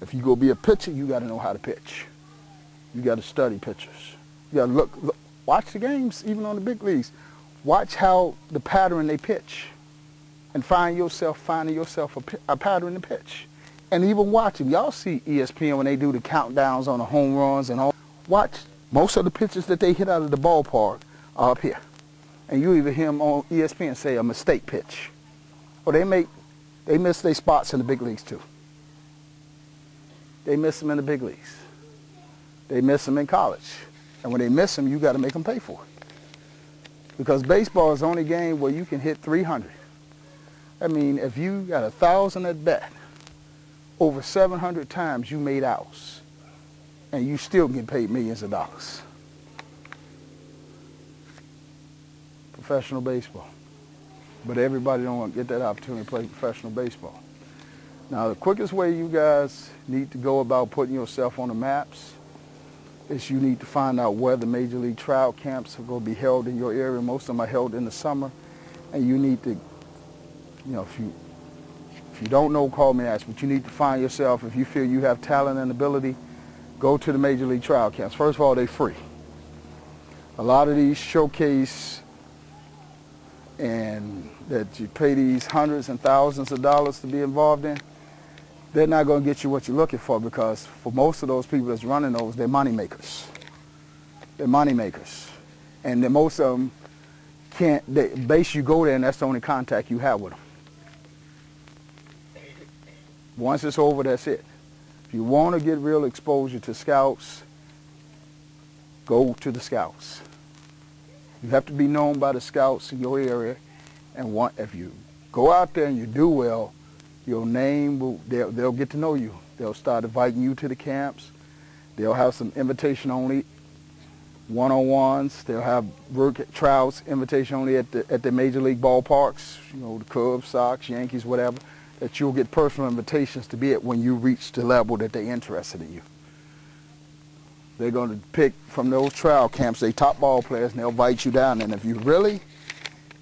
If you go be a pitcher, you got to know how to pitch. You got to study pitchers. You got to look, look, watch the games, even on the big leagues. Watch how the pattern they pitch, and find yourself finding yourself a, a pattern to pitch. And even watch them. Y'all see ESPN when they do the countdowns on the home runs and all. Watch most of the pitches that they hit out of the ballpark are up here. And you even hear them on ESPN say a mistake pitch. Or they make, they miss their spots in the big leagues too. They miss them in the big leagues. They miss them in college. And when they miss them, you got to make them pay for it. Because baseball is the only game where you can hit 300. I mean, if you got a thousand at bat, over 700 times you made outs, and you still get paid millions of dollars. Professional baseball. But everybody don't get that opportunity to play professional baseball. Now, the quickest way you guys need to go about putting yourself on the maps is you need to find out where the Major League trial camps are going to be held in your area. Most of them are held in the summer. And you need to, you know, if you, if you don't know, call me and ask. But you need to find yourself, if you feel you have talent and ability, go to the Major League trial camps. First of all, they're free. A lot of these showcase and that you pay these hundreds and thousands of dollars to be involved in, they're not going to get you what you're looking for because for most of those people that's running those, they're money makers. They're money makers. And then most of them can't, they, base you go there and that's the only contact you have with them. Once it's over, that's it. If you want to get real exposure to scouts, go to the scouts. You have to be known by the scouts in your area. And want, if you go out there and you do well, your name will, they'll, they'll get to know you. They'll start inviting you to the camps. They'll have some invitation only one-on-ones. They'll have work trials invitation only at the, at the major league ballparks, you know, the Cubs, Sox, Yankees, whatever, that you'll get personal invitations to be at when you reach the level that they're interested in you. They're going to pick from those trial camps, they top ball players, and they'll invite you down. And if you really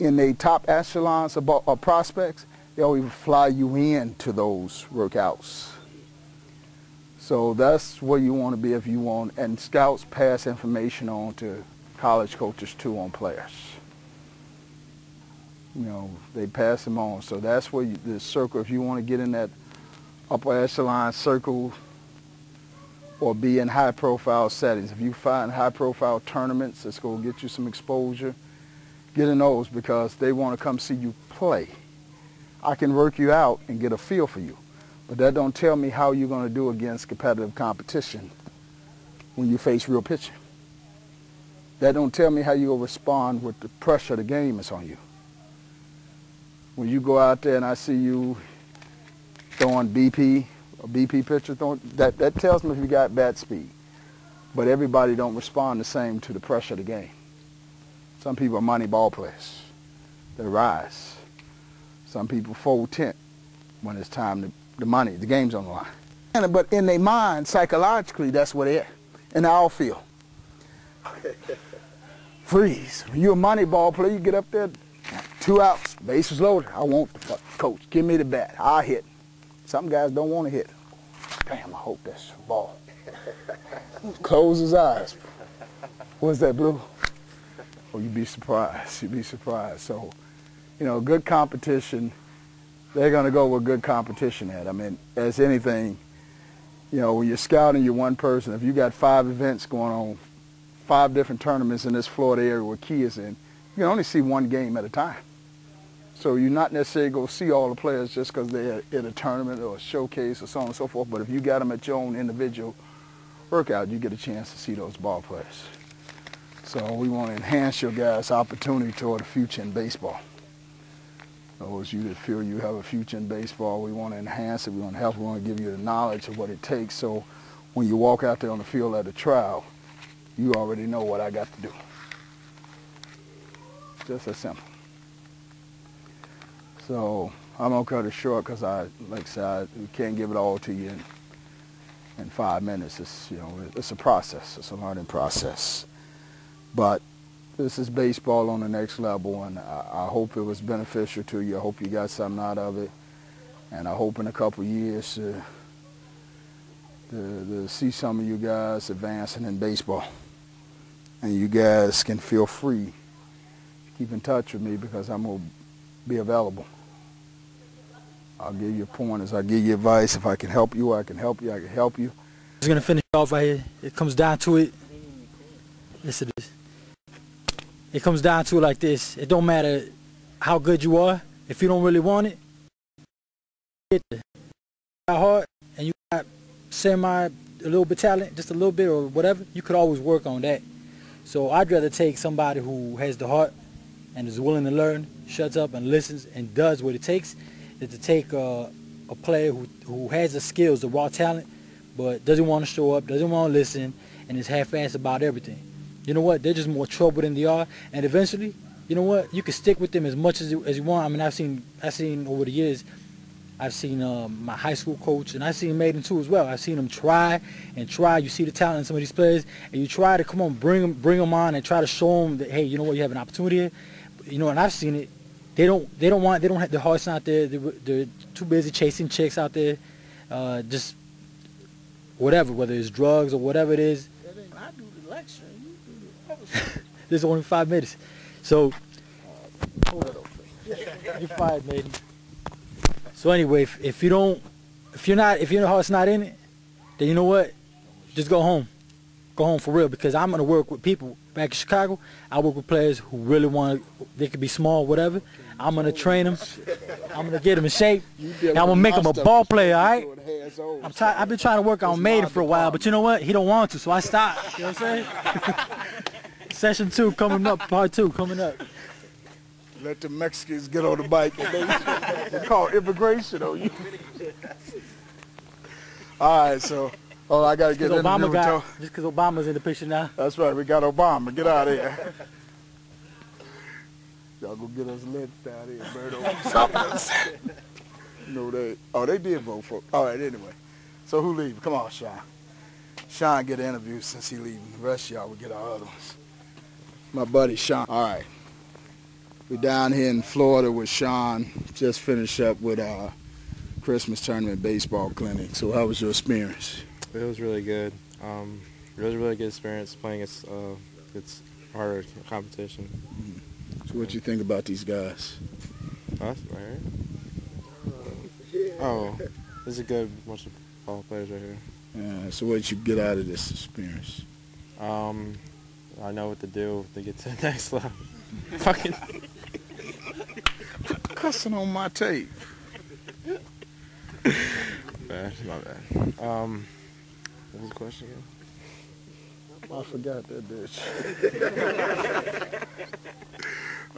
in the top echelons of prospects, they'll even fly you in to those workouts. So that's where you want to be if you want. And scouts pass information on to college coaches too on players. You know, they pass them on. So that's where you, the circle, if you want to get in that upper echelon circle or be in high profile settings. If you find high profile tournaments that's going to get you some exposure, get in those because they want to come see you play. I can work you out and get a feel for you. But that don't tell me how you're going to do against competitive competition when you face real pitching. That don't tell me how to respond with the pressure the game is on you. When you go out there and I see you throwing BP, a BP pitcher, throwing, that, that tells me if you got bat speed. But everybody don't respond the same to the pressure of the game. Some people are money ball players. They rise. Some people fold tent when it's time to the money, the game's on the line. And, But in their mind, psychologically, that's what they are. And they all feel. Freeze. You're a money ball player, you get up there, two outs, bases loaded. I want the fuck. coach. Give me the bat. I'll hit. Some guys don't want to hit. Damn, I hope that's a ball. Close his eyes. What's that, Blue? Oh, you'd be surprised. You'd be surprised. So, you know, good competition they're going to go where good competition at. I mean, as anything, you know, when you're scouting, you're one person. If you got five events going on, five different tournaments in this Florida area where Key is in, you can only see one game at a time. So you're not necessarily going to see all the players just because they're at a tournament or a showcase or so on and so forth. But if you got them at your own individual workout, you get a chance to see those ball players. So we want to enhance your guys' opportunity toward the future in baseball. Those you that feel you have a future in baseball, we want to enhance it. We want to help. We want to give you the knowledge of what it takes. So when you walk out there on the field at a trial, you already know what I got to do. Just as simple. So I'm gonna cut it short because I, like I said, I can't give it all to you in, in five minutes. It's you know, it's a process. It's a learning process. But this is baseball on the next level, and I, I, hope it was beneficial to you. I hope you got something out of it, and I hope in a couple years uh, to, to see some of you guys advancing in baseball. And you guys can feel free to keep in touch with me because I'm to be available. I'll give you pointers. I'll give you advice. If I can help you, I can help you. I can help you. Just gonna finish off right here. It comes down to it. Yes, it is. It comes down to it like this. It don't matter how good you are. If you don't really want it, get there. Got heart and you got semi a little bit talent, just a little bit or whatever. You could always work on that. So I'd rather take somebody who has the heart and is willing to learn, shuts up and listens and does what it takes, than to take a, a player who who has the skills, the raw talent, but doesn't want to show up, doesn't want to listen, and is half-assed about everything. You know what? They're just more trouble than they are, and eventually, you know what? You can stick with them as much as you, as you want. I mean, I've seen I've seen over the years, I've seen uh, my high school coach, and I've seen Mayden too as well. I've seen them try and try. You see the talent in some of these players, and you try to come on, bring them, bring them on, and try to show them that hey, you know what? You have an opportunity here. You know, and I've seen it. They don't. They don't want. They don't have the hearts out there. They're, they're too busy chasing chicks out there. Uh, just whatever, whether it's drugs or whatever it is. I do the lecture. You do the other stuff. There's only five minutes. So, you're fired, Mayden. So anyway, if, if you don't, if you're not, if your heart's not in it, then you know what? Just go home. Go home for real because I'm gonna work with people back in Chicago. I work with players who really want to. They could be small, whatever. I'm gonna train them. I'm gonna get them in shape. And I'm gonna make them a ball player. All right. I'm I've been trying to work on Mayden for a while, but you know what? He don't want to, so I stopped. You know what I'm saying? Session two coming up, part two coming up. Let the Mexicans get on the bike. and They, they call immigration on you. All right, so oh, I gotta get in the Obama got, just because Obama's in the picture now. That's right. We got Obama. Get out of here. Y'all go get us lynched out here. Something. no, they. Oh, they did vote for. All right. Anyway, so who leaving? Come on, Sean. Sean get an interview since he leaving. The rest of y'all will get our other ones. My buddy Sean. All right. We're down here in Florida with Sean. Just finished up with our Christmas tournament baseball clinic. So how was your experience? It was really good. Um, it was a really good experience playing its uh, its harder competition. So what do you think about these guys? Us, right? here? Oh, this is a good bunch of ball players right here. Uh, so what did you get out of this experience? Um, I know what to do to get to the next level. Fucking. Cussing on my tape. bad, my bad. Um, what was the question again? I forgot that bitch.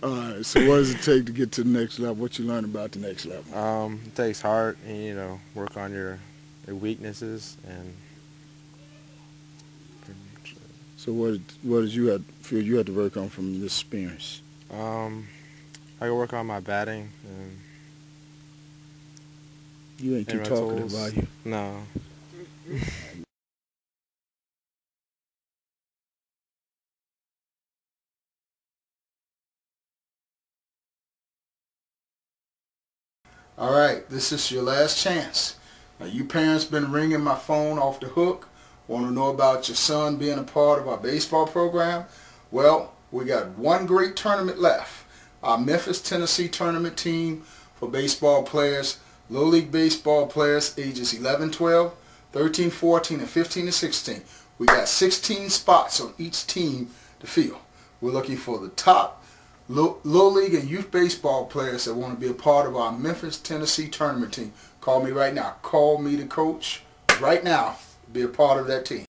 All right, so what does it take to get to the next level? What you learn about the next level? Um, it takes heart and you know work on your your weaknesses and. Pretty much it. So what what did you had feel you had to work on from this experience? Um, I can work on my batting and You ain't too and talkative, tools. are you? No. All right, this is your last chance. Now, you parents been ringing my phone off the hook. Want to know about your son being a part of our baseball program? Well, we got one great tournament left. Our Memphis, Tennessee tournament team for baseball players, Little League baseball players ages 11, 12, 13, 14, and 15 and 16. We got 16 spots on each team to fill. We're looking for the top Little League and youth baseball players that want to be a part of our Memphis, Tennessee tournament team. Call me right now. Call me the coach right now. Be a part of that team.